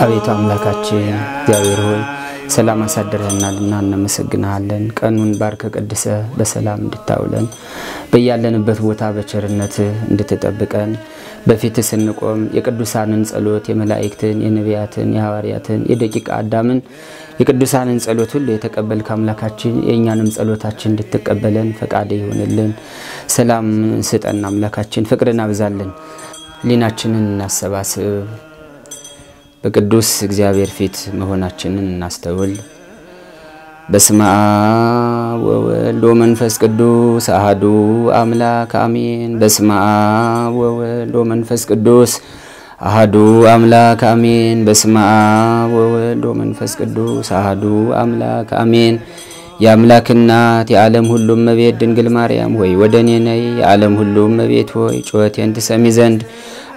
አቤቱ አምላካችን እግዚአብሔር ሆይ ሰላም አሳድረህናልና እናመሰግንሃለን። ቀኑን ባርከ ቀድሰ በሰላም እንድታውለን በያለንበት ቦታ በቸርነት እንድትጠብቀን በፊት ስንቆም የቅዱሳንን ጸሎት የመላእክትን፣ የነቢያትን፣ የሐዋርያትን፣ የደቂቀ አዳምን የቅዱሳንን ጸሎት ሁሉ የተቀበልክ አምላካችን የእኛንም ጸሎታችን እንድትቀበለን ፈቃድ ይሆንልን። ሰላም ስጠን አምላካችን፣ ፍቅርን አብዛልን። ሕሊናችንን እናሰባስብ በቅዱስ እግዚአብሔር ፊት መሆናችንን እናስተውል። በስመ አብ ወወልድ ወመንፈስ ቅዱስ አሐዱ አምላክ አሜን። በስመ አብ ወወልድ ወመንፈስ ቅዱስ አሐዱ አምላክ አሜን። በስመ አብ ወወልድ ወመንፈስ ቅዱስ አሐዱ አምላክ አሜን። የአምላክ እናት የዓለም ሁሉም እመቤት ድንግል ማርያም ሆይ ወደ እኔ ነይ። የዓለም ሁሉም እመቤት ሆይ ጩኸቴን ትሰሚ ዘንድ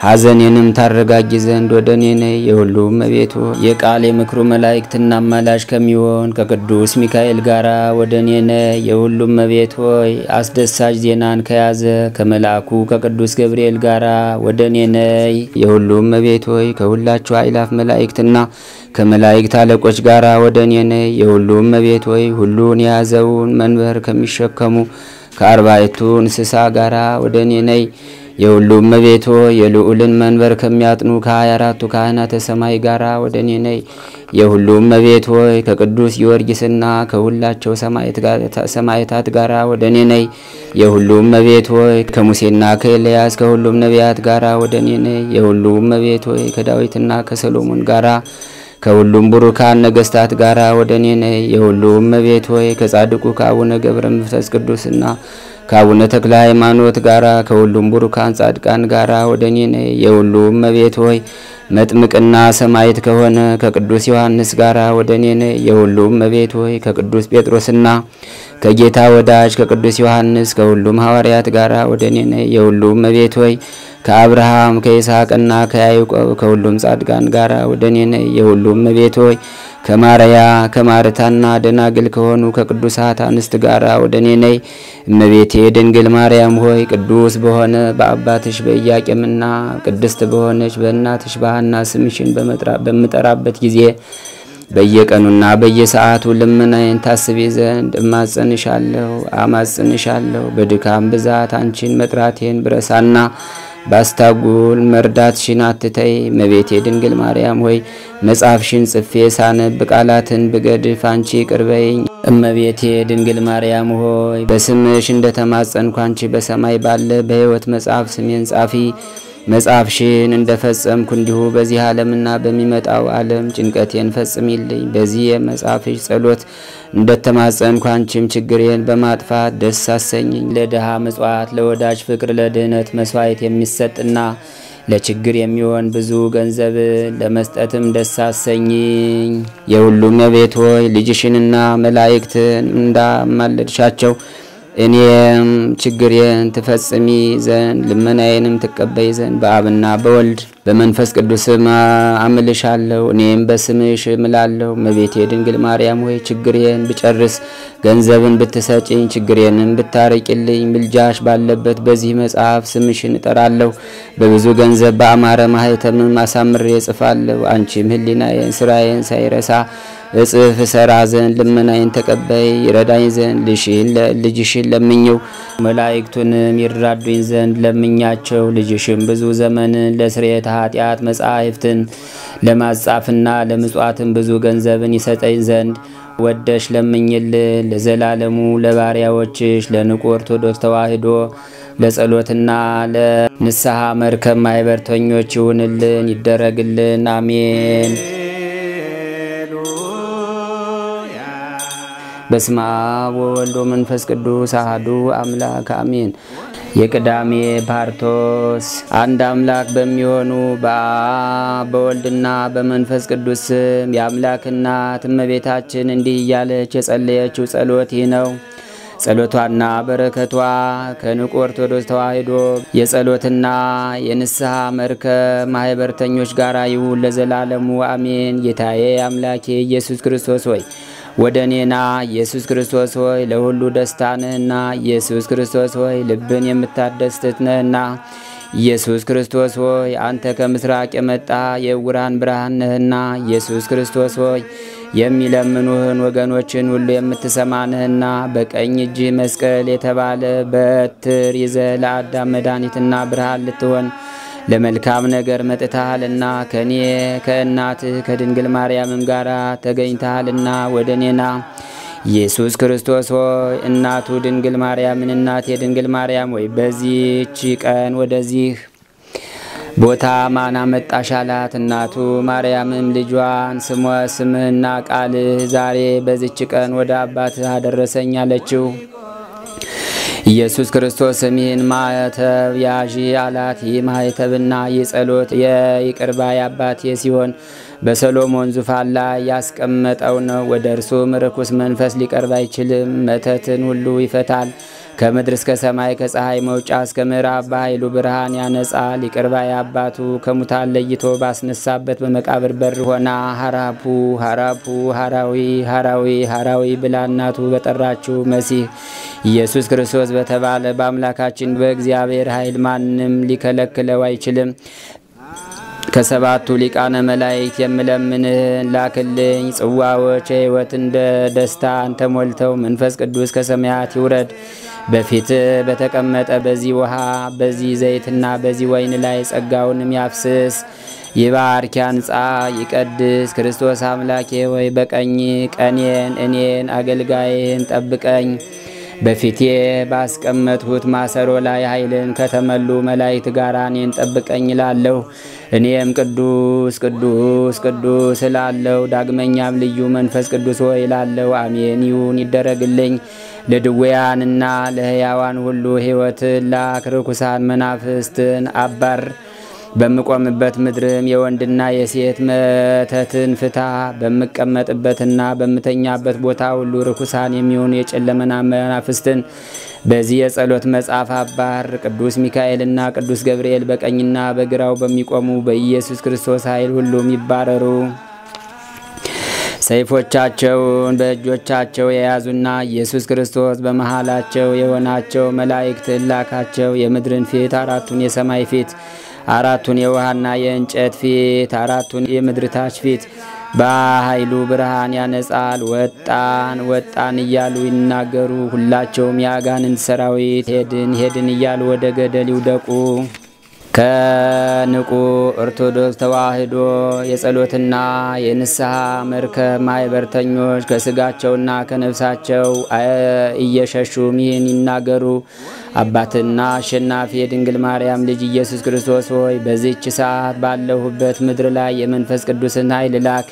ሐዘኔንም ታረጋጊ ዘንድ ወደ እኔ ነይ። የሁሉም እመቤት ሆይ የቃል የምክሩ መላእክትና አማላጅ ከሚሆን ከቅዱስ ሚካኤል ጋራ ወደ እኔ ነይ። የሁሉም እመቤት ሆይ አስደሳች ዜናን ከያዘ ከመልአኩ ከቅዱስ ገብርኤል ጋራ ወደ እኔ ነይ። የሁሉም እመቤት ሆይ ከሁላችሁ አእላፍ መላእክትና ከመላእክት አለቆች ጋራ ወደ እኔ ነይ። የሁሉም እመቤት ሆይ ሁሉን የያዘውን መንበር ከሚሸከሙ ከአርባዕቱ እንስሳ ጋራ ወደ እኔ ነይ። የሁሉም እመቤት ሆይ የልዑልን መንበር ከሚያጥኑ ከሀያ አራቱ ካህናተ ሰማይ ጋራ ወደ እኔ ነይ። የሁሉም እመቤት ሆይ ከቅዱስ ጊዮርጊስና ከሁላቸው ሰማዕታት ጋራ ወደ እኔ ነይ። የሁሉም እመቤት ሆይ ከሙሴና ከኤልያስ ከሁሉም ነቢያት ጋራ ወደ እኔ ነይ። የሁሉም እመቤት ሆይ ከዳዊትና ከሰሎሞን ጋራ ከሁሉም ቡሩካን ነገስታት ጋራ ወደ እኔ ነይ። የሁሉም እመቤት ሆይ ከጻድቁ ከአቡነ ገብረ መንፈስ ቅዱስና ከአቡነ ተክለ ሃይማኖት ጋራ ከሁሉም ቡሩካን ጻድቃን ጋራ ወደ እኔ ነይ። የሁሉም እመቤት ሆይ መጥምቅና ሰማዕት ከሆነ ከቅዱስ ዮሐንስ ጋራ ወደ እኔ ነይ። የሁሉም እመቤት ሆይ ከቅዱስ ጴጥሮስና ከጌታ ወዳጅ ከቅዱስ ዮሐንስ ከሁሉም ሐዋርያት ጋራ ወደ እኔ ነይ። የሁሉም እመቤት ሆይ ከአብርሃም ከይስሐቅና ከያዕቆብ ከሁሉም ጻድቃን ጋራ ወደ እኔ ነይ። የሁሉም እመቤት ሆይ ከማርያ ከማርታና ደናግል ከሆኑ ከቅዱሳት አንስት ጋራ ወደ እኔ ነይ። እመቤቴ ድንግል ማርያም ሆይ ቅዱስ በሆነ በአባትሽ በኢያቄምና ቅድስት በሆነች በእናትሽ በሐና ስምሽን በምጠራበት ጊዜ በየቀኑና በየሰዓቱ ልመናዬን ታስቢ ዘንድ እማጸንሻለሁ አማጽንሻለሁ። በድካም ብዛት አንቺን መጥራቴን ብረሳና ባስታጉል መርዳትሽን አትተይ። እመቤቴ ድንግል ማርያም ሆይ መጽሐፍሽን ጽፌ ሳነብ ቃላትን ብገድፍ አንቺ ቅርበይኝ። እመቤቴ ድንግል ማርያም ሆይ በስምሽ እንደተማጸንኩ አንቺ በሰማይ ባለ በሕይወት መጽሐፍ ስሜን ጻፊ። መጽሐፍሽን እንደፈጸምኩ እንዲሁ በዚህ ዓለምና በሚመጣው ዓለም ጭንቀቴን ፈጽሚልኝ። በዚህ የመጽሐፍሽ ጸሎት እንደተማጸንኩ አንቺም ችግሬን በማጥፋት ደስ አሰኝኝ። ለድሃ ምጽዋት፣ ለወዳጅ ፍቅር፣ ለድህነት መስዋዕት የሚሰጥና ለችግር የሚሆን ብዙ ገንዘብን ለመስጠትም ደስ አሰኝኝ። የሁሉም እመቤት ሆይ ልጅሽንና መላእክትን እንዳማለድሻቸው እኔም ችግሬን ትፈጽሚ ዘንድ ልመናዬንም ትቀበይ ዘንድ በአብና በወልድ በመንፈስ ቅዱስም አምልሻለሁ። እኔም በስምሽ እምላለሁ። እመቤቴ ድንግል ማርያም ሆይ ችግሬን ብጨርስ ገንዘብን ብትሰጭኝ ችግሬንም ብታርቂልኝ ምልጃሽ ባለበት በዚህ መጽሐፍ ስምሽን እጠራለሁ። በብዙ ገንዘብ በአማረ ማህተምም አሳምሬ እጽፋለሁ። አንቺም ሕሊናዬን ስራዬን ሳይረሳ እጽፍ ሰራ ዘንድ ልመናዬን ተቀበይ። ይረዳኝ ዘንድ ልጅሽን ለምኘው መላእክቱንም ይራዱኝ ዘንድ ለምኛቸው። ልጅሽም ብዙ ዘመንን ለስርየተ ኃጢአት መጻሕፍትን ለማጻፍና ለምጽዋትን ብዙ ገንዘብን ይሰጠኝ ዘንድ ወደሽ ለምኝልን። ለዘላለሙ ለባሪያዎችሽ ለንቁ ኦርቶዶክስ ተዋሕዶ ለጸሎትና ለንስሐ መርከብ ማኅበርተኞች ይሁንልን ይደረግልን። አሜን። በስመ አብ ወወልድ ወመንፈስ ቅዱስ አሐዱ አምላክ አሜን። የቅዳሜ ፓርቶስ አንድ አምላክ በሚሆኑ በአብ በወልድና በመንፈስ ቅዱስ ስም የአምላክ እናት እመቤታችን እንዲህ እያለች የጸለየችው ጸሎት ይህ ነው። ጸሎቷና በረከቷ ከንቁ ኦርቶዶክስ ተዋሕዶ የጸሎትና የንስሐ መርከብ ማኅበርተኞች ጋር ይሁን ለዘላለሙ አሜን። ጌታዬ አምላኬ ኢየሱስ ክርስቶስ ሆይ ወደ እኔና ኢየሱስ ክርስቶስ ሆይ ለሁሉ ደስታ ነህና ኢየሱስ ክርስቶስ ሆይ ልብን የምታደስትት ነህና ኢየሱስ ክርስቶስ ሆይ አንተ ከምስራቅ የመጣ የዕውራን ብርሃን ነህና ኢየሱስ ክርስቶስ ሆይ የሚለምኑህን ወገኖችን ሁሉ የምትሰማ ነህና በቀኝ እጅ መስቀል የተባለ በትር ይዘ ለአዳም መድኃኒትና ብርሃን ልትሆን ለመልካም ነገር መጥተሃልና ከእኔ ከእናትህ ከድንግል ማርያምም ጋር ተገኝተሃልና ወደ እኔና ኢየሱስ ክርስቶስ ሆይ እናቱ ድንግል ማርያምን እናት የድንግል ማርያም ወይ በዚህች ቀን ወደዚህ ቦታ ማን አመጣሽ አላት። እናቱ ማርያምም ልጇን ስሟ ስምህና ቃልህ ዛሬ በዚች ቀን ወደ አባትህ አደረሰኝ አለችው። ኢየሱስ ክርስቶስም ይህን ማኅተብ ያዢ አላት። ይህ ማኅተብና ይህ ጸሎት የይቅር ባይ አባቴ ሲሆን በሰሎሞን ዙፋን ላይ ያስቀመጠው ነው። ወደ እርሱም ርኩስ መንፈስ ሊቀርብ አይችልም። መተትን ሁሉ ይፈታል። ከምድር እስከ ሰማይ ከፀሐይ መውጫ እስከ ምዕራብ በኃይሉ ብርሃን ያነጻል። ይቅር ባይ አባቱ ከሙታን ለይቶ ባስነሳበት በመቃብር በር ሆና ሀራፑ ሀራፑ ሀራዊ ሀራዊ ሀራዊ ብላ እናቱ በጠራችው መሲህ ኢየሱስ ክርስቶስ በተባለ በአምላካችን በእግዚአብሔር ኃይል ማንም ሊከለክለው አይችልም። ከሰባቱ ሊቃነ መላእክት የምለምንህን ላክልኝ። ጽዋዎች የሕይወት እንደ ደስታ አንተ ሞልተው መንፈስ ቅዱስ ከሰማያት ይውረድ። በፊት በተቀመጠ በዚህ ውሃ በዚህ ዘይትና በዚህ ወይን ላይ ጸጋውንም ያፍስስ። ይባርክ፣ ያንጻ፣ ይቀድስ። ክርስቶስ አምላኬ ሆይ በቀኝ ቀኔን እኔን አገልጋይህን ጠብቀኝ። በፊቴ ባስቀመጥሁት ማሰሮ ላይ ኃይልን ከተመሉ መላእክት ጋር እኔን ጠብቀኝ እላለሁ። እኔም ቅዱስ ቅዱስ ቅዱስ እላለሁ። ዳግመኛም ልዩ መንፈስ ቅዱስ ሆይ እላለሁ። አሜን ይሁን ይደረግልኝ። ለድውያንና ለሕያዋን ሁሉ ሕይወትን ላክ፣ ርኩሳን መናፍስትን አባር። በምቆምበት ምድርም የወንድና የሴት መተትን ፍታ። በምቀመጥበትና በምተኛበት ቦታ ሁሉ ርኩሳን የሚሆኑ የጨለመና መናፍስትን በዚህ የጸሎት መጽሐፍ አባር። ቅዱስ ሚካኤልና ቅዱስ ገብርኤል በቀኝና በግራው በሚቆሙ በኢየሱስ ክርስቶስ ኃይል ሁሉም ይባረሩ። ሰይፎቻቸውን በእጆቻቸው የያዙና ኢየሱስ ክርስቶስ በመሃላቸው የሆናቸው መላእክት ላካቸው። የምድርን ፊት አራቱን የሰማይ ፊት አራቱን የውሃና የእንጨት ፊት አራቱን የምድር ታች ፊት በኃይሉ ብርሃን ያነጻል። ወጣን ወጣን እያሉ ይናገሩ። ሁላቸውም የአጋንንት ሰራዊት ሄድን ሄድን እያሉ ወደ ገደል ይውደቁ። ከንቁ ኦርቶዶክስ ተዋሕዶ የጸሎትና የንስሐ መርከብ ማኅበርተኞች ከስጋቸውና ከነፍሳቸው እየሸሹም ይህን ይናገሩ። አባትና አሸናፊ የድንግል ማርያም ልጅ ኢየሱስ ክርስቶስ ሆይ በዚህች ሰዓት ባለሁበት ምድር ላይ የመንፈስ ቅዱስን ኃይል ላክ።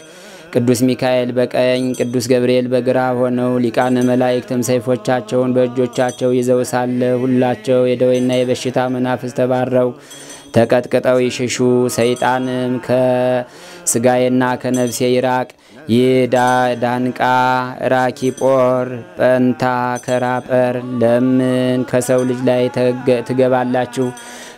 ቅዱስ ሚካኤል በቀኝ ቅዱስ ገብርኤል በግራ ሆነው ሊቃነ መላእክትም ሰይፎቻቸውን በእጆቻቸው ይዘው ሳለ ሁላቸው የደዌና የበሽታ መናፍስት ተባረው ተቀጥቅጠው ይሽሹ። ሰይጣንም ከስጋዬና ከነፍሴ ይራቅ። ይህ ዳንቃ ራኪጶር ጰንታ ከራጰር ለምን ከሰው ልጅ ላይ ትገባላችሁ?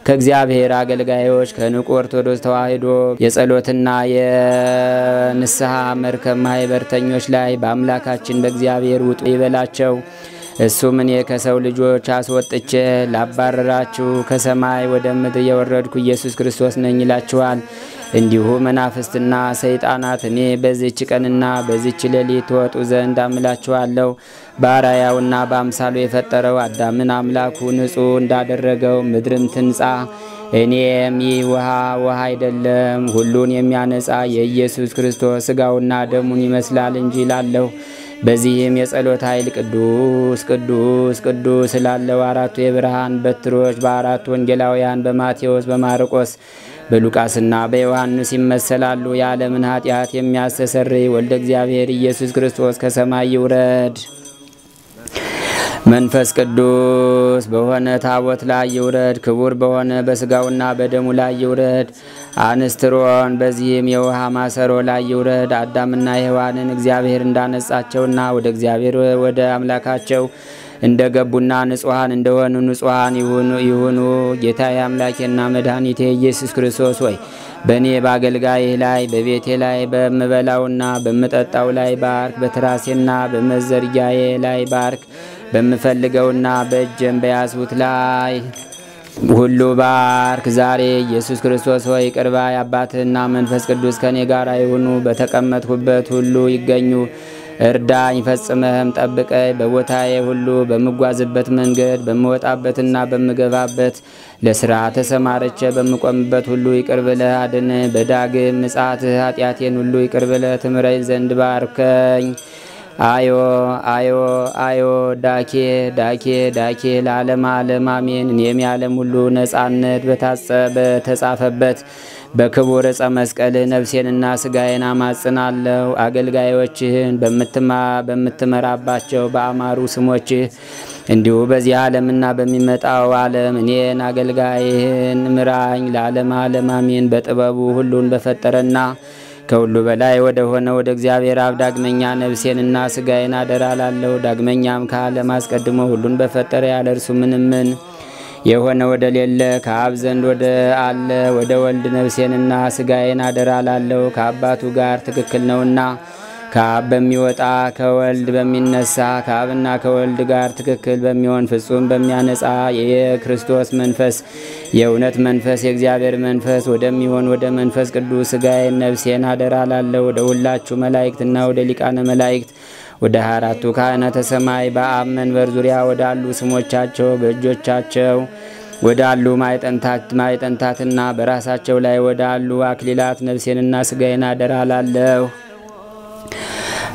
ከእግዚአብሔር አገልጋዮች ከንቁ ኦርቶዶክስ ተዋሕዶ የጸሎትና የንስሐ መርከብ ማኅበርተኞች ላይ በአምላካችን በእግዚአብሔር ውጡ ይበላቸው። እሱም እኔ ከሰው ልጆች አስወጥቼ ላባረራችሁ ከሰማይ ወደ ምድር የወረድኩ ኢየሱስ ክርስቶስ ነኝ ይላችኋል። እንዲሁ መናፍስትና ሰይጣናት እኔ በዚች ቀንና በዚች ሌሊት ትወጡ ዘንድ አምላችኋለሁ። በአርአያውና በአምሳሉ የፈጠረው አዳምን አምላኩ ንጹሕ እንዳደረገው ምድርም ትንጻ። እኔም ይህ ውሃ ውሃ አይደለም ሁሉን የሚያነጻ የኢየሱስ ክርስቶስ ሥጋውና ደሙን ይመስላል እንጂ ላለሁ በዚህም የጸሎት ኃይል ቅዱስ ቅዱስ ቅዱስ ስላለው አራቱ የብርሃን በትሮች በአራቱ ወንጌላውያን በማቴዎስ፣ በማርቆስ፣ በሉቃስና በዮሐንስ ይመሰላሉ። የዓለምን ኃጢአት የሚያስተሰርይ ወልደ እግዚአብሔር ኢየሱስ ክርስቶስ ከሰማይ ይውረድ። መንፈስ ቅዱስ በሆነ ታቦት ላይ ይውረድ። ክቡር በሆነ በስጋውና በደሙ ላይ ይውረድ። አንስትሮን በዚህም የውሃ ማሰሮ ላይ ይውረድ። አዳምና ሔዋንን እግዚአብሔር እንዳነጻቸውና ወደ እግዚአብሔር ወደ አምላካቸው እንደ ገቡና ንጹሐን እንደሆኑ ንጹሐን ይሁኑ። ጌታዬ አምላኬና መድኃኒቴ ኢየሱስ ክርስቶስ ሆይ በእኔ በአገልጋይህ ላይ በቤቴ ላይ በምበላውና በምጠጣው ላይ ባርክ። በትራሴና በመዘርጊያዬ ላይ ባርክ። በምፈልገውና በእጄም በያዝሁት ላይ ሁሉ ባርክ ዛሬ ኢየሱስ ክርስቶስ ሆይ ይቅር ባይ መንፈስ ቅዱስ ከኔ ጋር ይሁኑ። በተቀመጥኩበት ሁሉ ይገኙ። እርዳኝ፣ ፈጽመህም ጠብቀኝ። በቦታዬ ሁሉ በምጓዝበት መንገድ በምወጣበትና በምገባበት ለስራ ተሰማርቼ በምቆምበት ሁሉ ይቅር ብለህ አድነኝ። በዳግም ምጽአትህ ኃጢአቴን ሁሉ ይቅር ብለህ ትምረኝ ዘንድ ባርከኝ። አዮ አዮ አዮ ዳኬ ዳኬ ዳኬ ለዓለም ዓለም አሜን። እኔም የዓለም ሁሉ ነጻነት በተጻፈበት በክቡር ዕፀ መስቀል ነፍሴንና ስጋዬን አማጽናለሁ። አገልጋዮችህን በምትመራባቸው በአማሩ ስሞችህ እንዲሁ በዚህ ዓለምና በሚመጣው ዓለም እኔን አገልጋይህን ምራኝ። ለዓለም ዓለም አሜን። በጥበቡ ሁሉን በፈጠረና ከሁሉ በላይ ወደ ሆነ ወደ እግዚአብሔር አብ ዳግመኛ ነፍሴንና ስጋዬን አደራ ላለሁ። ዳግመኛም ከዓለም አስቀድሞ ሁሉን በፈጠረ ያለ እርሱ ምንም ምን የሆነ ወደ ሌለ ከአብ ዘንድ ወደ አለ ወደ ወልድ ነፍሴንና ስጋዬን አደራ ላለሁ። ከአባቱ ጋር ትክክል ነውና ከአብ በሚወጣ ከወልድ በሚነሳ ከአብና ከወልድ ጋር ትክክል በሚሆን ፍጹም በሚያነጻ የክርስቶስ መንፈስ የእውነት መንፈስ የእግዚአብሔር መንፈስ ወደሚሆን ወደ መንፈስ ቅዱስ ስጋዬን ነፍሴን አደራ ላለሁ። ወደ ሁላችሁ መላእክትና ወደ ሊቃነ መላእክት ወደ አራቱ ካህናተ ሰማይ በአብ መንበር ዙሪያ ወዳሉ ስሞቻቸው በእጆቻቸው ወዳሉ ማዕጠንታትና በራሳቸው ላይ ወዳሉ አክሊላት ነፍሴንና ስጋዬን አደራ ላለሁ።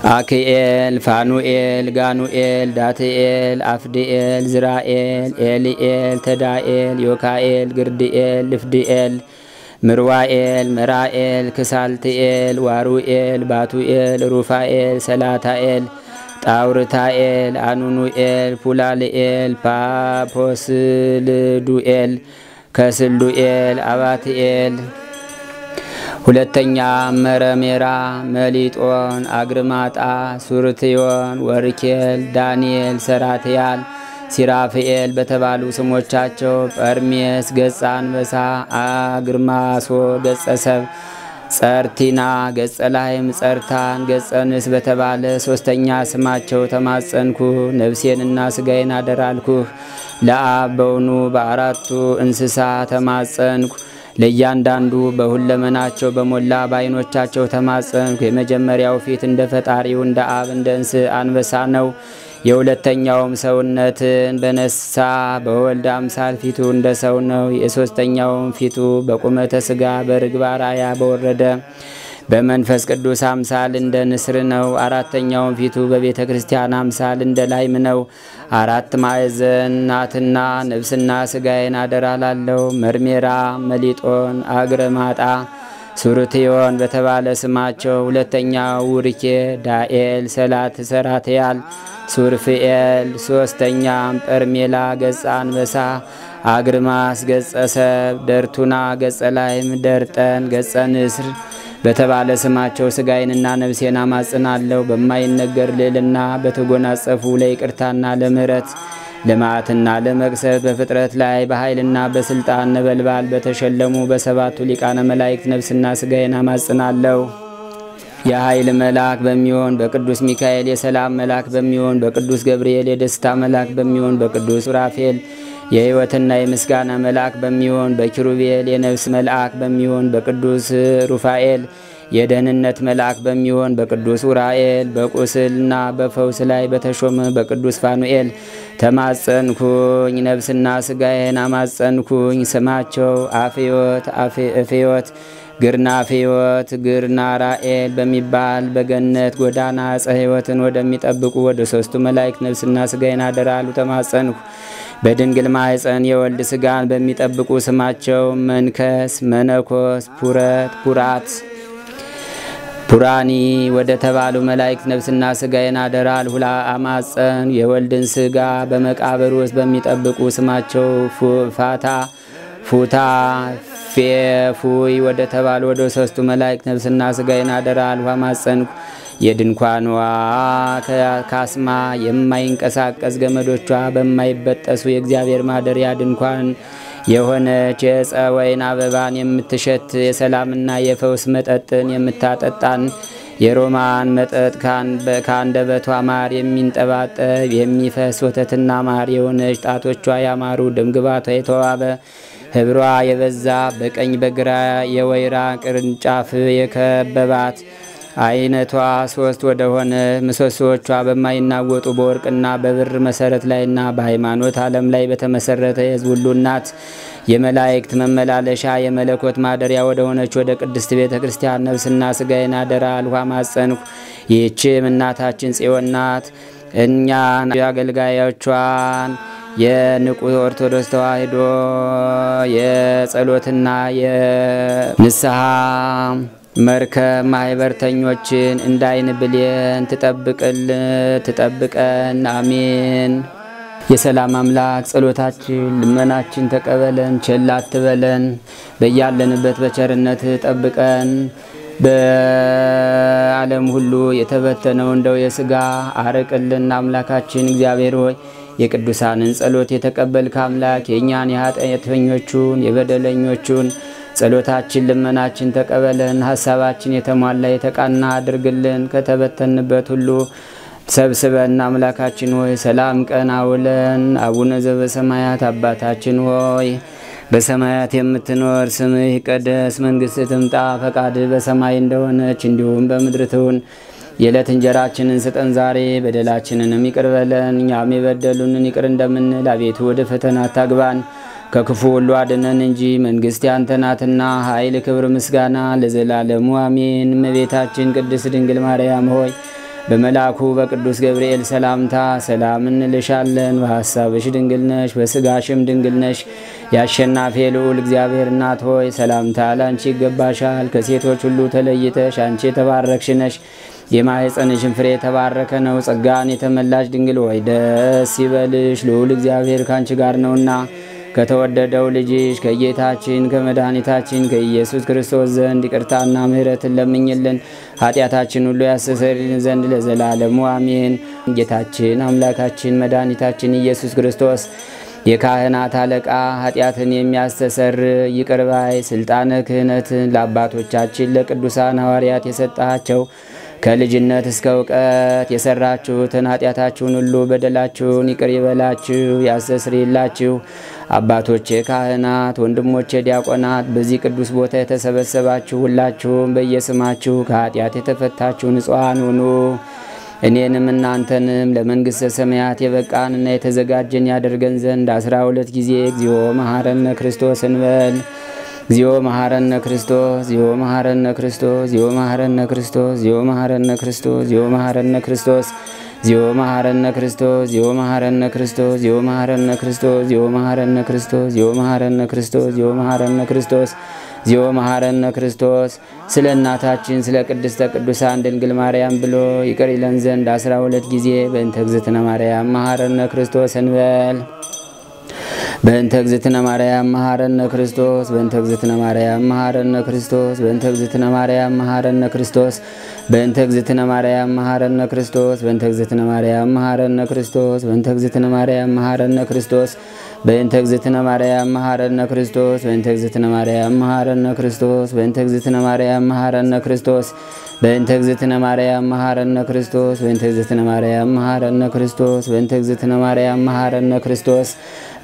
አክኤል፣ ፋኑኤል፣ ጋኑኤል፣ ዳትኤል፣ አፍድኤል፣ ዝራኤል፣ ኤሊኤል፣ ተዳኤል፣ ዮካኤል፣ ግርድኤል፣ ልፍድኤል፣ ምርዋኤል፣ መራኤል፣ ክሳልትኤል፣ ዋሩኤል፣ ባቱኤል፣ ሩፋኤል፣ ሰላታኤል፣ ጣውርታኤል፣ አኑኑኤል፣ ፑላልኤል፣ ፓፖስልዱኤል፣ ከስልዱኤል፣ አባትኤል ሁለተኛ መረሜራ፣ መሊጦን፣ አግርማጣ፣ ሱርትዮን፣ ወርኬል፣ ዳንኤል፣ ሰራትያል፣ ሲራፍኤል በተባሉ ስሞቻቸው ጰርሜስ ገጸ አንበሳ፣ አግርማሶ ገጸ ሰብ፣ ጸርቲና ገጸ ላይም፣ ጸርታን ገጸ ንስ በተባለ ሶስተኛ ስማቸው ተማጸንኩ። ነፍሴንና ስጋዬን አደራልኩህ። ለአብ በውኑ በአራቱ እንስሳ ተማጸንኩ። ለእያንዳንዱ በሁለመናቸው በሞላ በዓይኖቻቸው ተማጸንኩ። የመጀመሪያው ፊት እንደ ፈጣሪው እንደ አብ እንደ እንስ አንበሳ ነው። የሁለተኛውም ሰውነትን በነሳ በወልድ አምሳል ፊቱ እንደ ሰው ነው። የሦስተኛውም ፊቱ በቁመተ ሥጋ በርግብ አርአያ በወረደ በመንፈስ ቅዱስ አምሳል እንደ ንስር ነው። አራተኛውም ፊቱ በቤተ ክርስቲያን አምሳል እንደ ላይም ነው። አራት ማዕዘን ናትና ነፍስና ስጋዬን አደራ ላለው መርሜራ፣ መሊጦን፣ አግረማጣ፣ ሱርትዮን በተባለ ስማቸው ሁለተኛው ውርኬ፣ ዳኤል፣ ሰላት፣ ሰራትያል፣ ሱርፍኤል፣ ሶስተኛም ጰርሜላ ገጸ አንበሳ፣ አግርማስ ገጸ ሰብ፣ ደርቱና ገጸ ላይም፣ ደርጠን ገጸ ንስር በተባለ ስማቸው ስጋዬንና ነፍሴን አማጽናለሁ። በማይነገር ልዕልና በተጎናጸፉ ለይቅርታና ለምሕረት ልማትና ለመቅሰት በፍጥረት ላይ በኃይልና በስልጣን ነበልባል በተሸለሙ በሰባቱ ሊቃነ መላእክት ነፍስና ስጋዬን አማጽናለሁ። የኃይል መልአክ በሚሆን በቅዱስ ሚካኤል፣ የሰላም መልአክ በሚሆን በቅዱስ ገብርኤል፣ የደስታ መልአክ በሚሆን በቅዱስ ሱራፌል የሕይወትና የምስጋና መልአክ በሚሆን በኪሩቤል የነፍስ መልአክ በሚሆን በቅዱስ ሩፋኤል የደህንነት መልአክ በሚሆን በቅዱስ ኡራኤል በቁስልና በፈውስ ላይ በተሾመ በቅዱስ ፋኑኤል ተማጸንኩኝ። ነፍስና ስጋዬን አማጸንኩኝ። ስማቸው አፍዮት እፍዮት ግርናፍዮት ግርናራኤል በሚባል በገነት ጎዳና ዕፀ ሕይወትን ወደሚጠብቁ ወደ ሶስቱ መላእክት ነፍስና ስጋዬን አደራሉ ተማጸንኩ። በድንግል ማኅፀን የወልድ ስጋን በሚጠብቁ ስማቸው መንከስ፣ መነኮስ፣ ፑረት፣ ፑራት፣ ፑራኒ ወደ ተባሉ መላእክት ነፍስና ስጋዬን አደራል ሁላ አማጸን የወልድን ስጋ በመቃብር ውስጥ በሚጠብቁ ስማቸው ፋታ፣ ፉታ፣ ፌፉይ። ወደ ተባሉ ወደ ሶስቱ መላእክት ነፍስና ስጋዬን አደራል ውሃ ማጸንኩ። የድንኳኗ ካስማ የማይንቀሳቀስ ገመዶቿ በማይበጠሱ የእግዚአብሔር ማደሪያ ድንኳን የሆነች የዕፀ ወይን አበባን የምትሸት የሰላምና የፈውስ መጠጥን የምታጠጣን የሮማን መጠጥ ከአንደበቷ ማር የሚንጠባጠብ የሚፈስ ወተትና ማር የሆነች ጣቶቿ ያማሩ ደምግባቷ የተዋበ ህብሯ የበዛ በቀኝ በግራ የወይራ ቅርንጫፍ የከበባት አይነቷ ሶስት ወደሆነ ምሰሶዎቿ በማይናወጡ በወርቅና በብር መሰረት ላይና በሃይማኖት ዓለም ላይ በተመሰረተ የሕዝብ ሁሉ እናት የመላእክት መመላለሻ የመለኮት ማደሪያ ወደ ሆነች ወደ ቅድስት ቤተ ክርስቲያን ነፍስና ስጋዬን አደራ አልኋ ማጸንሁ። ይህችም እናታችን ጽዮን ናት። እኛን አገልጋዮቿን የንቁ ኦርቶዶክስ ተዋሕዶ የጸሎትና የንስሐ መርከብ ማህበርተኞችን እንዳይን ብሌን ትጠብቅል ትጠብቀን። አሜን። የሰላም አምላክ ጸሎታችን ልመናችን ተቀበለን፣ ቸል አትበለን። በያለንበት በቸርነት ጠብቀን። በዓለም ሁሉ የተበተነው እንደው የስጋ አርቅልን። አምላካችን እግዚአብሔር ሆይ የቅዱሳንን ጸሎት የተቀበልክ አምላክ የእኛን የኃጢአተኞቹን የበደለኞቹን ጸሎታችን ልመናችን ተቀበለን። ሀሳባችን የተሟላ የተቃና አድርግልን። ከተበተንበት ሁሉ ሰብስበን አምላካችን ሆይ ሰላም ቀን አውለን። አቡነ ዘበሰማያት አባታችን ሆይ በሰማያት የምትኖር ስምህ ይቀደስ፣ መንግስትህ ትምጣ፣ ፈቃድህ በሰማይ እንደሆነች እንዲሁም በምድር ትሁን። የዕለት እንጀራችንን ስጠን ዛሬ፣ በደላችንንም ይቅር በለን እኛም የበደሉንን ይቅር እንደምንል፣ አቤቱ ወደ ፈተና አታግባን ከክፉ ሁሉ አድነን እንጂ መንግስት ያንተ ናትና፣ ኃይል፣ ክብር፣ ምስጋና ለዘላለሙ አሜን። እመቤታችን ቅድስት ድንግል ማርያም ሆይ በመልአኩ በቅዱስ ገብርኤል ሰላምታ ሰላም እንልሻለን። በሐሳብሽ ድንግል ነሽ፣ በስጋሽም ድንግል ነሽ። የአሸናፊ ልዑል እግዚአብሔር እናት ሆይ ሰላምታ ላንቺ ይገባሻል። ከሴቶች ሁሉ ተለይተሽ አንቺ የተባረክሽ ነሽ። የማኅፀንሽን ፍሬ የተባረከ ነው። ጸጋን የተመላሽ ድንግል ሆይ ደስ ይበልሽ፣ ልዑል እግዚአብሔር ካንቺ ጋር ነውና ከተወደደው ልጅሽ ከጌታችን ከመድኃኒታችን ከኢየሱስ ክርስቶስ ዘንድ ይቅርታና ምሕረትን ለምኝልን ኃጢአታችን ሁሉ ያስተሰርይልን ዘንድ ለዘላለሙ አሜን። ጌታችን አምላካችን መድኃኒታችን ኢየሱስ ክርስቶስ የካህናት አለቃ ኃጢአትን የሚያስተሰር ይቅር ባይ ስልጣነ ክህነትን ለአባቶቻችን ለቅዱሳን ሐዋርያት የሰጣቸው ከልጅነት እስከ እውቀት የሰራችሁትን ኃጢአታችሁን ሁሉ በደላችሁን ይቅር ይበላችሁ ያስተስርይላችሁ። አባቶቼ ካህናት፣ ወንድሞቼ ዲያቆናት፣ በዚህ ቅዱስ ቦታ የተሰበሰባችሁ ሁላችሁም በየስማችሁ ከኃጢአት የተፈታችሁ ንጹሐን ሁኑ። እኔንም እናንተንም ለመንግሥተ ሰማያት የበቃንና የተዘጋጀን ያደርገን ዘንድ አስራ ሁለት ጊዜ እግዚኦ መሐረነ ክርስቶስ እንበል። እግዚኦ መሐረነ ክርስቶስ እግዚኦ መሐረነ ክርስቶስ እግዚኦ መሐረነ ክርስቶስ እግዚኦ መሐረነ ክርስቶስ እግዚኦ መሐረነ ክርስቶስ እግዚኦ መሐረነ ክርስቶስ እግዚኦ መሐረነ ክርስቶስ እግዚኦ መሐረነ ክርስቶስ እግዚኦ መሐረነ ክርስቶስ እግዚኦ መሐረነ ክርስቶስ እግዚኦ መሐረነ ክርስቶስ እግዚኦ መሐረነ ክርስቶስ ስለ እናታችን ስለ ቅድስተ ቅዱሳን ድንግል ማርያም ብሎ ይቅር ይለን ዘንድ አስራ ሁለት ጊዜ በእንተ እግዝእትነ ማርያም መሐረነ ክርስቶስ እንበል። በእንተ እግዝእትነ ማርያም መሐረነ ክርስቶስ በእንተ እግዝእትነ ማርያም መሐረነ ክርስቶስ በእንተ እግዝእትነ ማርያም መሐረነ ክርስቶስ በእንተ እግዝእትነ ማርያም መሐረነ ክርስቶስ በእንተ እግዝእትነ ማርያም መሐረነ ክርስቶስ በእንተ እግዝእትነ ማርያም መሐረነ ክርስቶስ በእንተ እግዝእትነ ማርያም መሐረነ ክርስቶስ በእንተ እግዝእትነ ማርያም መሐረነ ክርስቶስ በእንተ እግዝእትነ ማርያም መሐረነ ክርስቶስ በእንተ እግዝእትነ ማርያም መሐረነ ክርስቶስ በእንተ እግዝእትነ ማርያም መሐረነ ክርስቶስ በእንተ እግዝእትነ ማርያም መሐረነ ክርስቶስ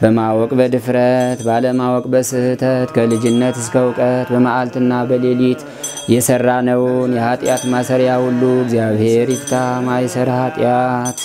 በማወቅ በድፍረት ባለማወቅ በስህተት ከልጅነት እስከ እውቀት በመዓልትና በሌሊት የሰራነውን የኃጢአት ማሰሪያ ሁሉ እግዚአብሔር ይፍታ። ማይሰራ ኃጢአት